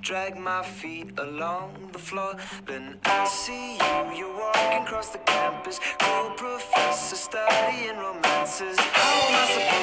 drag my feet along the floor. Then I see you, you're walking across the campus. Cool professor studying romances. How am I supposed